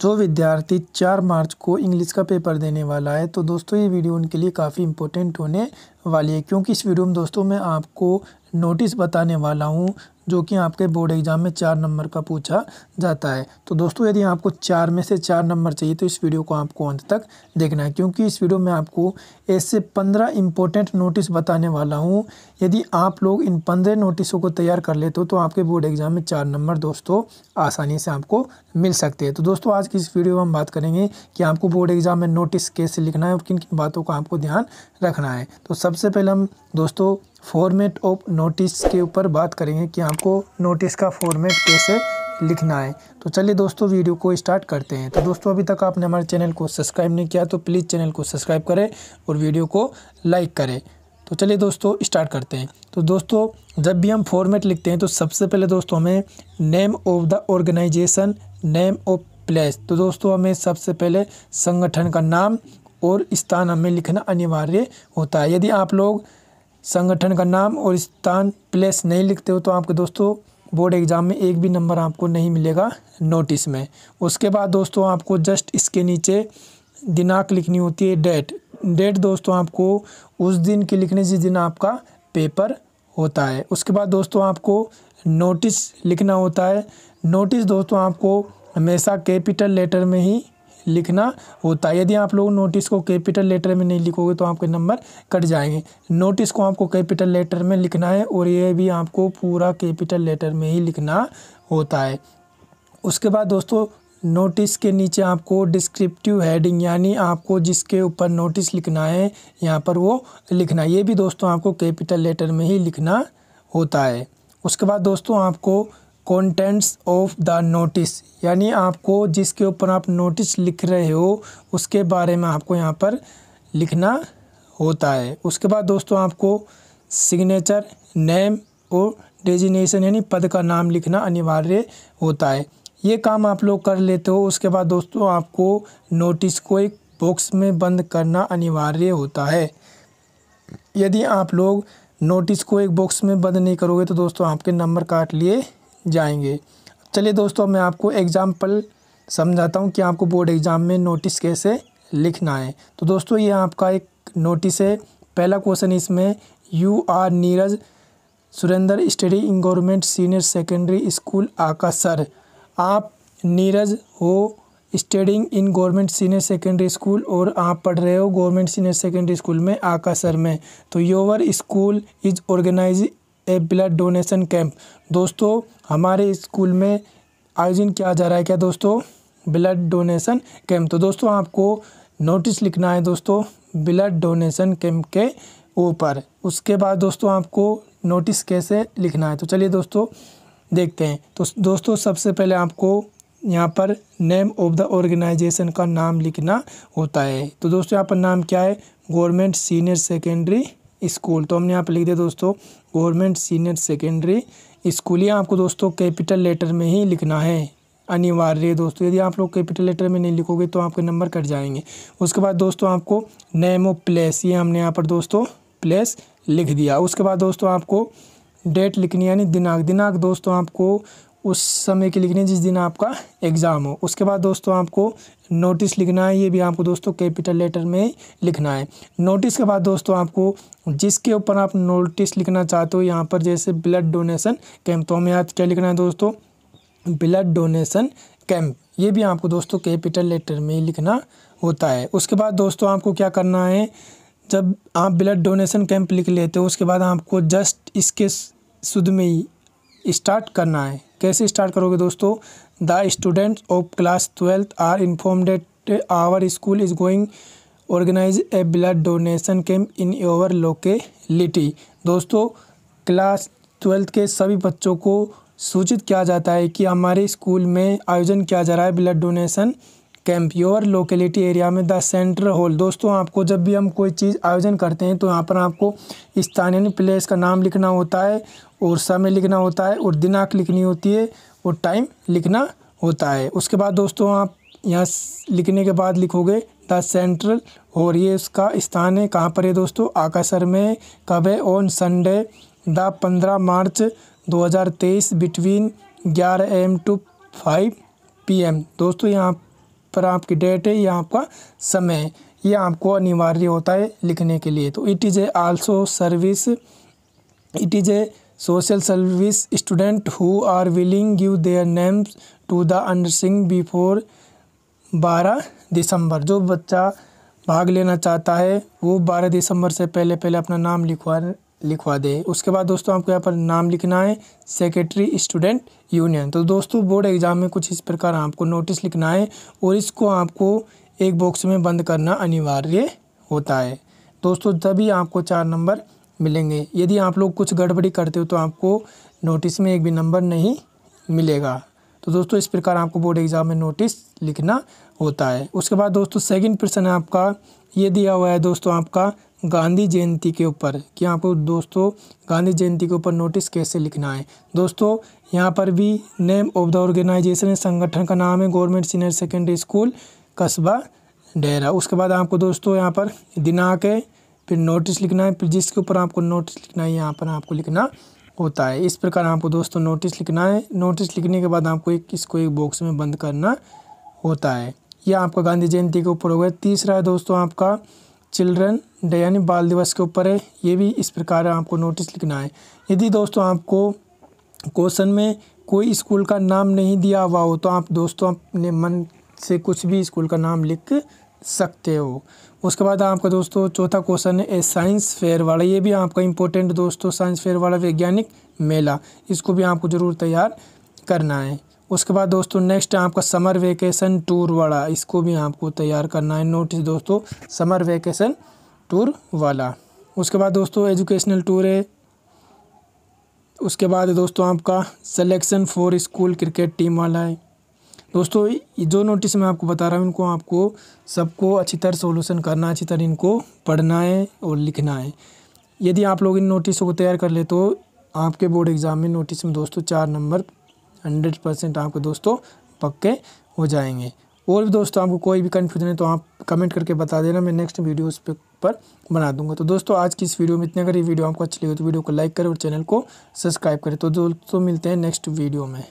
जो विद्यार्थी चार मार्च को इंग्लिश का पेपर देने वाला है तो दोस्तों, ये वीडियो उनके लिए काफ़ी इंपॉर्टेंट होने वाली है, क्योंकि इस वीडियो में दोस्तों, मैं आपको नोटिस बताने वाला हूँ जो कि आपके बोर्ड एग्ज़ाम में चार नंबर का पूछा जाता है। तो दोस्तों, यदि आपको चार में से चार नंबर चाहिए तो इस वीडियो को आपको अंत तक देखना है, क्योंकि इस वीडियो में आपको ऐसे पंद्रह इंपॉर्टेंट नोटिस बताने वाला हूँ। यदि आप लोग इन पंद्रह नोटिसों को तैयार कर लेते हो तो आपके बोर्ड एग्ज़ाम में चार नंबर दोस्तों आसानी से आपको मिल सकते हैं। तो दोस्तों, आज की इस वीडियो में हम बात करेंगे कि आपको बोर्ड एग्ज़ाम में नोटिस कैसे लिखना है और किन किन बातों का आपको ध्यान रखना है। तो सबसे पहले हम दोस्तों फॉर्मेट ऑफ़ नोटिस के ऊपर बात करेंगे कि आपको नोटिस का फॉर्मेट कैसे लिखना है। तो चलिए दोस्तों वीडियो को स्टार्ट करते हैं। तो दोस्तों, अभी तक आपने हमारे चैनल को सब्सक्राइब नहीं किया तो प्लीज़ चैनल को सब्सक्राइब करें और वीडियो को लाइक करें। तो चलिए दोस्तों स्टार्ट करते हैं। तो दोस्तों, जब भी हम फॉर्मेट लिखते हैं तो सबसे पहले दोस्तों, हमें name of the organization name of place तो दोस्तों, हमें सबसे पहले संगठन का नाम और स्थान हमें लिखना अनिवार्य होता है। यदि आप लोग संगठन का नाम और स्थान प्लेस नहीं लिखते हो तो आपके दोस्तों, बोर्ड एग्ज़ाम में एक भी नंबर आपको नहीं मिलेगा नोटिस में। उसके बाद दोस्तों, आपको जस्ट इसके नीचे दिनांक लिखनी होती है डेट। डेट दोस्तों, आपको उस दिन की लिखने जिस दिन आपका पेपर होता है। उसके बाद दोस्तों, आपको नोटिस लिखना होता है। नोटिस दोस्तों, आपको हमेशा कैपिटल लेटर में ही लिखना होता है। यदि आप लोग नोटिस को कैपिटल लेटर में नहीं लिखोगे तो आपके नंबर कट जाएँगे। नोटिस को आपको कैपिटल लेटर में लिखना है और ये भी आपको पूरा कैपिटल लेटर में ही लिखना होता है। उसके बाद दोस्तों नोटिस के नीचे आपको डिस्क्रिप्टिव हेडिंग यानी आपको जिसके ऊपर नोटिस लिखना है, यहाँ पर वो लिखना ये भी दोस्तों आपको कैपिटल लेटर में ही लिखना होता है। उसके बाद दोस्तों, आपको कंटेंट्स ऑफ़ द नोटिस यानी आपको जिसके ऊपर आप नोटिस लिख रहे हो, उसके बारे में आपको यहाँ पर लिखना होता है। उसके बाद दोस्तों आपको सिग्नेचर नेम और डेजिनेशन यानी पद का नाम लिखना अनिवार्य होता है। ये काम आप लोग कर लेते हो, उसके बाद दोस्तों आपको नोटिस को एक बॉक्स में बंद करना अनिवार्य होता है। यदि आप लोग नोटिस को एक बॉक्स में बंद नहीं करोगे तो दोस्तों आपके नंबर काट लिए जाएँगे। चलिए दोस्तों, मैं आपको एग्ज़ाम्पल समझाता हूँ कि आपको बोर्ड एग्ज़ाम में नोटिस कैसे लिखना है। तो दोस्तों, ये आपका एक नोटिस है। पहला क्वेश्चन इसमें you are Neeraj Surendra study in government senior secondary school आका सर। आप नीरज हो studying in government senior secondary school और आप पढ़ रहे हो गवर्नमेंट सीनियर सेकेंडरी स्कूल में आका सर में। तो your school is organize a blood donation camp दोस्तों, हमारे स्कूल में आयोजन किया जा रहा है क्या दोस्तों? ब्लड डोनेशन कैंप तो दोस्तों, आपको नोटिस लिखना है दोस्तों ब्लड डोनेशन कैंप के ऊपर। उसके बाद दोस्तों, आपको नोटिस कैसे लिखना है? तो चलिए दोस्तों, देखते हैं। तो दोस्तों, सबसे पहले आपको यहाँ पर नेम ऑफ़ द ऑर्गेनाइजेशन का नाम लिखना होता है। तो दोस्तों, यहाँ पर नाम क्या है? गवर्नमेंट सीनियर सेकेंडरी स्कूल तो हमने यहाँ पर लिख दिया दोस्तों गवर्नमेंट सीनियर सेकेंडरी स्कूल, ये आपको दोस्तों कैपिटल लेटर में ही लिखना है। अनिवार्य दोस्तों, यदि आप लोग कैपिटल लेटर में नहीं लिखोगे तो आपके नंबर कट जाएँगे। उसके बाद दोस्तों आपको नेम प्लेस, ये हमने यहाँ पर दोस्तों प्लेस लिख दिया। उसके बाद दोस्तों आपको डेट लिखनी यानी दिनांक। दिनांक दोस्तों आपको उस समय की लिखनी जिस दिन आपका एग्ज़ाम हो। उसके बाद दोस्तों आपको नोटिस लिखना है, ये भी आपको दोस्तों कैपिटल लेटर में लिखना है। नोटिस के बाद दोस्तों आपको जिसके ऊपर आप नोटिस लिखना चाहते हो, यहाँ पर जैसे ब्लड डोनेशन कैंप तो हमें यहाँ क्या लिखना है दोस्तों? ब्लड डोनेशन कैंप ये भी आपको दोस्तों कैपिटल लेटर में लिखना होता है। उसके बाद दोस्तों आपको क्या करना है? जब आप ब्लड डोनेशन कैंप लिख लेते हो, उसके बाद आपको जस्ट इसके शुद्ध में ही स्टार्ट करना है। कैसे स्टार्ट करोगे दोस्तों? The students of class twelfth are inform that our school is going organize a blood donation camp in your locality दोस्तों क्लास ट्वेल्थ के सभी बच्चों को सूचित किया जाता है कि हमारे स्कूल में आयोजन किया जा रहा है blood donation camp your locality area में द सेंट्रल हॉल दोस्तों, आपको जब भी हम कोई चीज़ आयोजन करते हैं तो यहाँ पर आपको स्थानीय प्लेस का नाम लिखना होता है और समय लिखना होता है, और दिनांक लिखनी होती है, और टाइम लिखना होता है। उसके बाद दोस्तों आप यहाँ लिखने के बाद लिखोगे, द सेंट्रल और ये उसका स्थान है। कहाँ पर है दोस्तों? आकाशर में, कब है? ऑन संडे, द पंद्रह मार्च 2023 बिटवीन ग्यारह M to five P M दोस्तों, यहाँ पर आपकी डेट है या आपका समय है। ये आपको अनिवार्य होता है लिखने के लिए। तो it is a also service, it is a social service student who are willing give their names to the undersigned before बारह दिसंबर। जो बच्चा भाग लेना चाहता है, वो बारह दिसंबर से पहले पहले अपना नाम लिखवा लिखवा दे। उसके बाद दोस्तों, आपको यहाँ पर नाम लिखना है सेक्रेटरी स्टूडेंट यूनियन तो दोस्तों बोर्ड एग्ज़ाम में कुछ इस प्रकार आपको नोटिस लिखना है और इसको आपको एक बॉक्स में बंद करना अनिवार्य होता है। दोस्तों, तभी आपको चार नंबर मिलेंगे। यदि आप लोग कुछ गड़बड़ी करते हो तो आपको नोटिस में एक भी नंबर नहीं मिलेगा। तो दोस्तों, इस प्रकार आपको बोर्ड एग्ज़ाम में नोटिस लिखना होता है। उसके बाद दोस्तों सेकंड प्रश्न है आपका, ये दिया हुआ है दोस्तों आपका गांधी जयंती के ऊपर कि आपको दोस्तों गांधी जयंती के ऊपर नोटिस कैसे लिखना है। दोस्तों, यहाँ पर भी नेम ऑफ़ द ऑर्गेनाइजेशन संगठन का नाम है गवर्नमेंट सीनियर सेकेंडरी स्कूल कस्बा, डेरा। उसके बाद आपको दोस्तों यहाँ पर दिनांक है फिर नोटिस लिखना है, फिर जिसके ऊपर आपको नोटिस लिखना है, यहाँ पर आपको लिखना होता है। इस प्रकार आपको दोस्तों नोटिस लिखना है। नोटिस लिखने के बाद आपको एक, इसको एक बॉक्स में बंद करना होता है। यह आपका गांधी जयंती के ऊपर हो गया। तीसरा है दोस्तों आपका चिल्ड्रन डे यानी बाल दिवस के ऊपर है। ये भी इस प्रकार आपको नोटिस लिखना है। यदि दोस्तों आपको क्वेश्चन में कोई स्कूल का नाम नहीं दिया हुआ हो तो आप दोस्तों अपने मन से कुछ भी स्कूल का नाम लिख सकते हो। उसके बाद आपका दोस्तों चौथा क्वेश्चन है साइंस फेयर वाला। ये भी आपका इंपॉर्टेंट दोस्तों साइंस फेयर वाला वैज्ञानिक मेला। इसको भी आपको ज़रूर तैयार करना है। उसके बाद दोस्तों नेक्स्ट आपका समर वेकेशन टूर वाला। इसको भी आपको तैयार करना है। नोटिस दोस्तों समर वेकेशन टूर वाला। उसके बाद दोस्तों एजुकेशनल टूर है। उसके बाद दोस्तों आपका selection for school cricket team वाला है। दोस्तों जो नोटिस मैं आपको बता रहा हूँ, इनको आपको सबको अच्छी तरह सोल्यूशन करना अच्छी तरह इनको पढ़ना है और लिखना है। यदि आप लोग इन नोटिसों को तैयार कर ले तो आपके बोर्ड एग्ज़ाम में नोटिस में दोस्तों चार नंबर हंड्रेड परसेंट आपके दोस्तों पक्के हो जाएँगे। और भी दोस्तों, आपको कोई भी कन्फ्यूज़न है तो आप कमेंट करके बता देना, मैं नेक्स्ट वीडियो उस पर बना दूँगा। तो दोस्तों, आज की इस वीडियो में इतने। अगर ये वीडियो आपको अच्छी लगी तो वीडियो को लाइक करें और चैनल को सब्सक्राइब करें। तो दोस्तों, मिलते हैं नेक्स्ट वीडियो में।